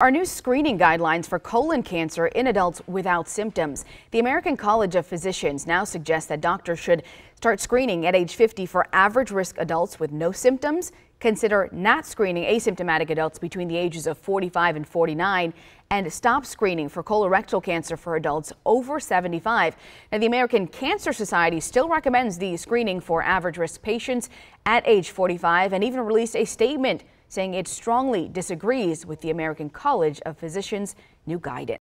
Our new screening guidelines for colon cancer in adults without symptoms. The American College of Physicians now suggests that doctors should start screening at age 50 for average risk adults with no symptoms, consider not screening asymptomatic adults between the ages of 45 and 49, and stop screening for colorectal cancer for adults over 75. Now, the American Cancer Society still recommends the screening for average risk patients at age 45 and even released a statement saying it strongly disagrees with the American College of Physicians' new guidance.